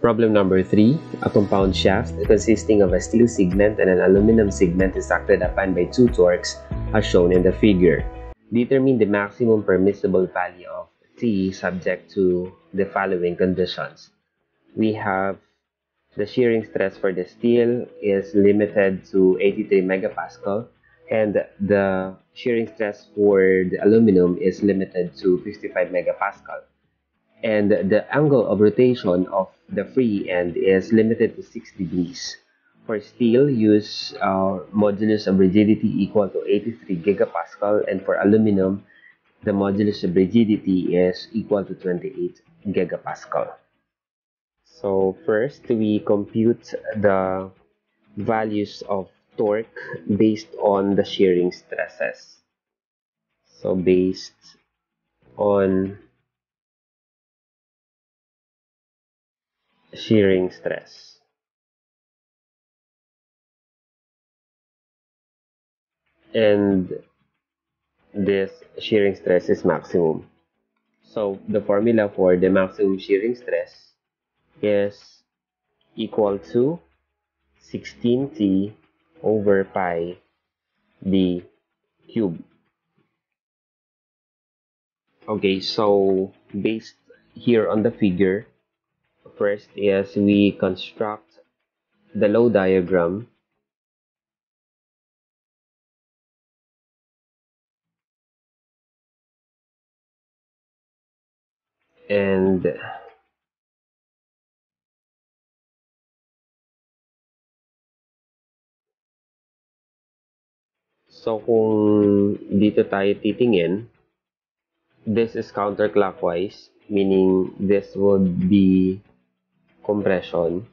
Problem number 3. A compound shaft consisting of a steel segment and an aluminum segment is acted upon by two torques as shown in the figure. Determine the maximum permissible value of T subject to the following conditions. We have the shearing stress for the steel is limited to 83 megapascal and the shearing stress for the aluminum is limited to 55 megapascal and the angle of rotation of the free end is limited to 6 degrees. For steel, use uh, modulus of rigidity equal to 83 gigapascal and for aluminum, the modulus of rigidity is equal to 28 gigapascal. So first, we compute the values of torque based on the shearing stresses. So based on shearing stress. And this shearing stress is maximum. So the formula for the maximum shearing stress is equal to 16t over pi d cube. Okay, so based here on the figure, first is we construct the load diagram. And so kung dito tayo titingin this is counterclockwise meaning this would be compression.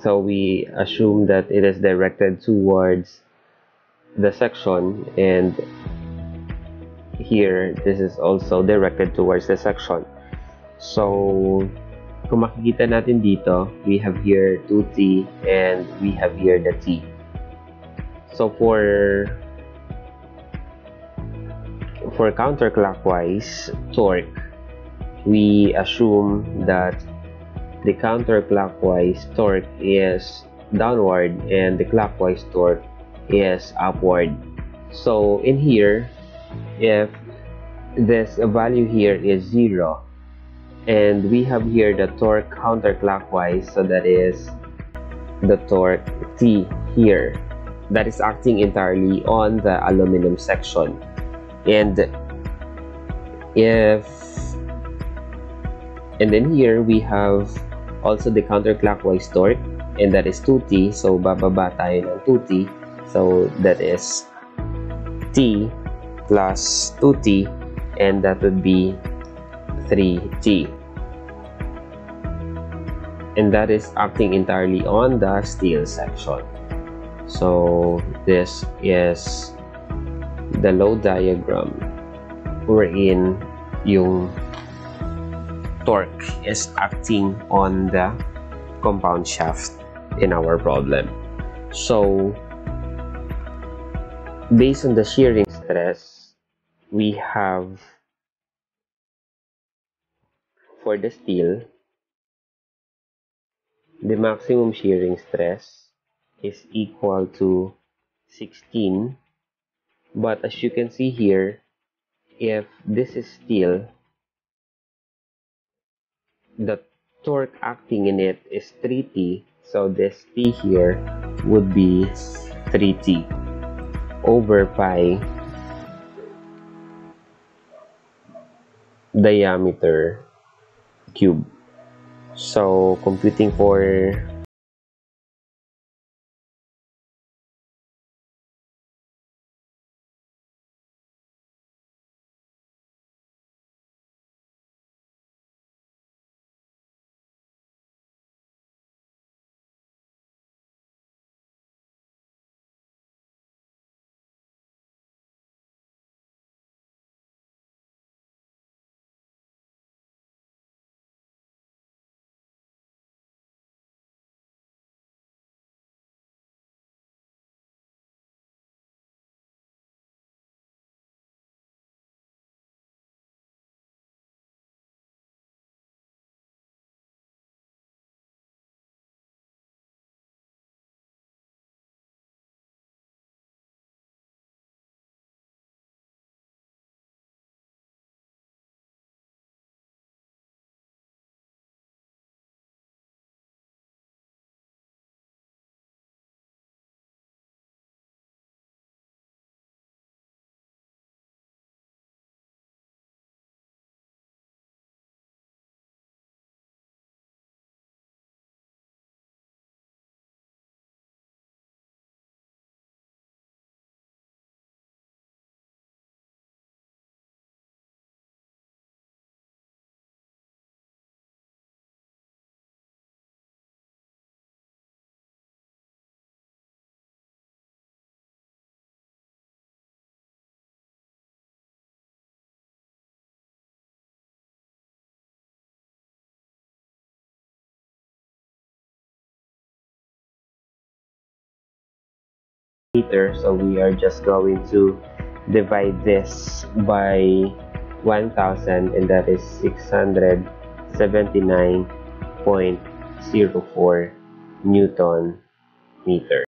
So we assume that it is directed towards the section and here this is also directed towards the section. So kung makikita natin dito we have here 2t and we have here the t. So for for counterclockwise torque we assume that the counterclockwise torque is downward and the clockwise torque is upward. So in here if this value here is zero and we have here the torque counterclockwise so that is the torque T here that is acting entirely on the aluminum section. And if and then here we have also the counterclockwise torque and that is 2t so bababa tayo ng 2t so that is t plus 2t and that would be 3t and that is acting entirely on the steel section. So this is the load diagram wherein yung torque is acting on the compound shaft in our problem. So, based on the shearing stress, we have for the steel, the maximum shearing stress is equal to 16. But as you can see here, if this is steel, the torque acting in it is 3t so this t here would be 3t over pi diameter cube. So computing for meter. So we are just going to divide this by 1000 and that is 679.04 newton meter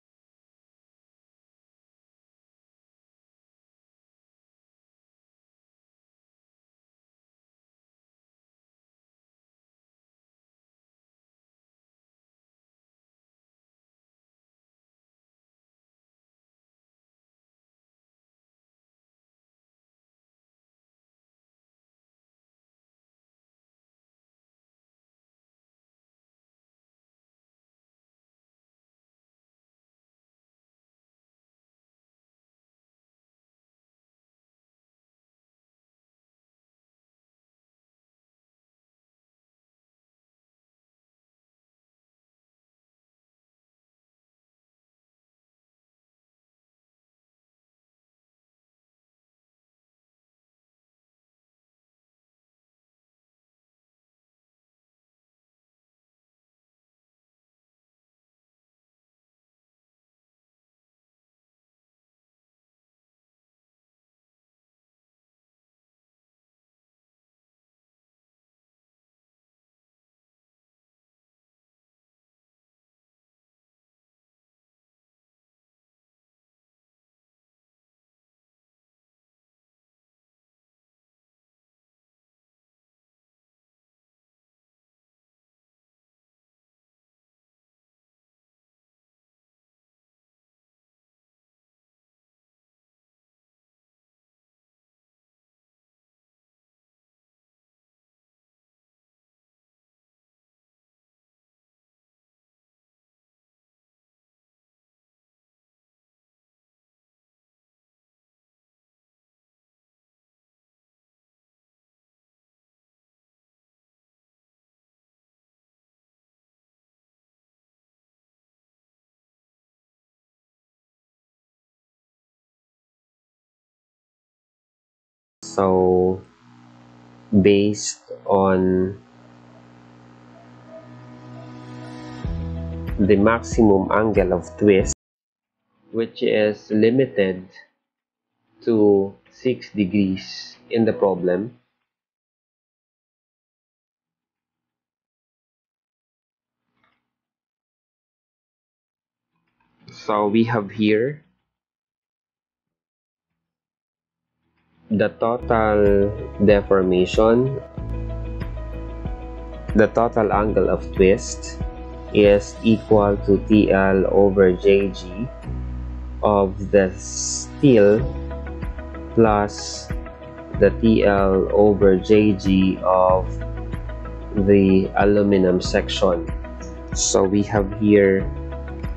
so based on the maximum angle of twist which is limited to 6 degrees in the problem so we have here the total deformation the total angle of twist is equal to TL over JG of the steel plus the TL over JG of the aluminum section. So we have here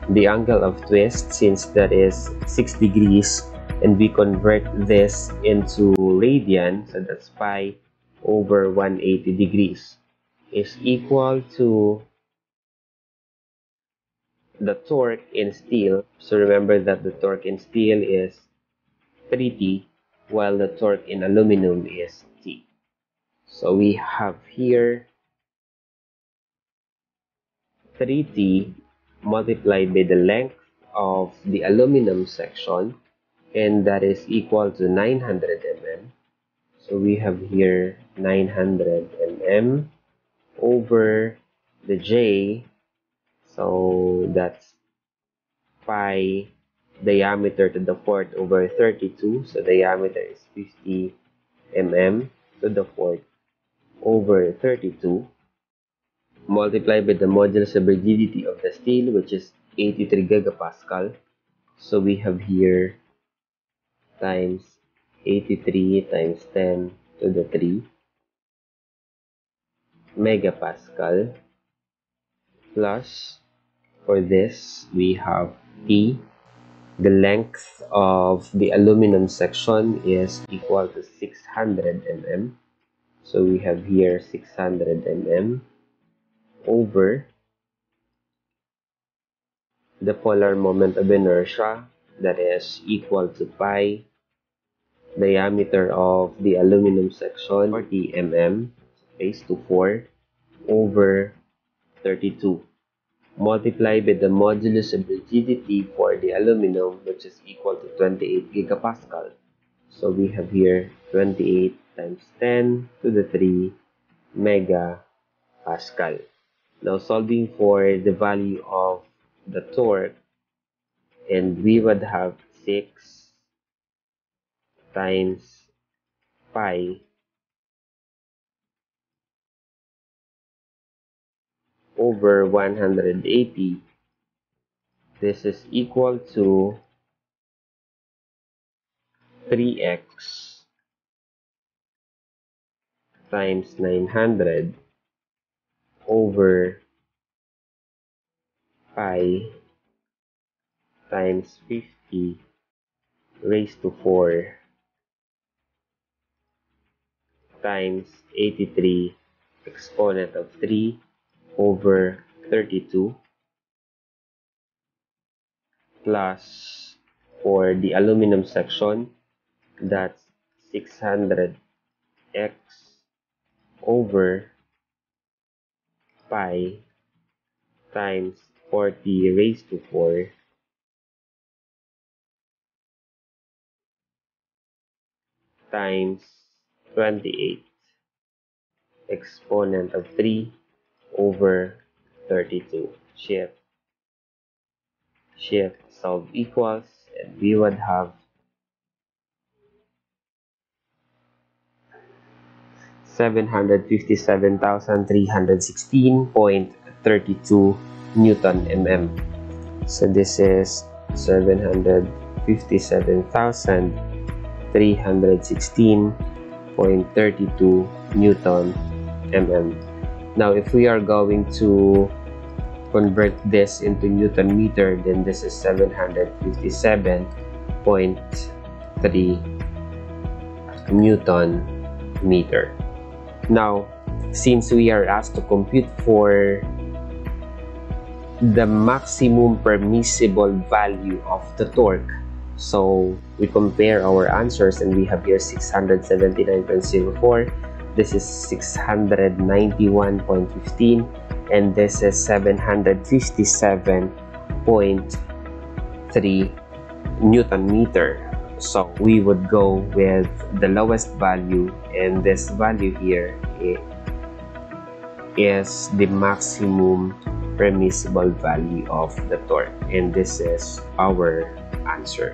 the angle of twist since that is 6 degrees and we convert this into radian so that's pi over 180 degrees is equal to the torque in steel. So remember that the torque in steel is 3t while the torque in aluminum is t. So we have here 3t multiplied by the length of the aluminum section and that is equal to 900 mm so we have here 900 mm over the j. So that's pi diameter to the fourth over 32 so diameter is 50 mm to the fourth over 32 multiplied by the modulus of rigidity of the steel which is 83 gigapascal. So we have here times 83 times 10 to the 3 megapascal. Plus for this we have T the length of the aluminum section is equal to 600 mm so we have here 600 mm over the polar moment of inertia that is equal to pi diameter of the aluminum section 40 mm raised to 4 over 32 multiply by the modulus of rigidity for the aluminum which is equal to 28 gigapascal. So we have here 28 times 10 to the 3 mega megapascal. Now solving for the value of the torque and we would have 6 times pi over 180 this is equal to 3x times 900 over pi times 50 raised to 4 times 83 exponent of 3 over 32 plus for the aluminum section that's 600 x over pi times 40 raised to 4 times 28 exponent of 3 over 32 shift shift solve equals and we would have seven hundred fifty seven thousand three hundred sixteen point thirty two Newton mm. So this is seven hundred fifty seven thousand three hundred sixteen point thirty two Newton mm. Now, if we are going to convert this into Newton meter, then this is 757.3 Newton meter. Now, since we are asked to compute for the maximum permissible value of the torque, so we compare our answers and we have here 679.04 this is 691.15 and this is 757.3 newton meter. So we would go with the lowest value and this value here is the maximum permissible value of the torque. And this is our answer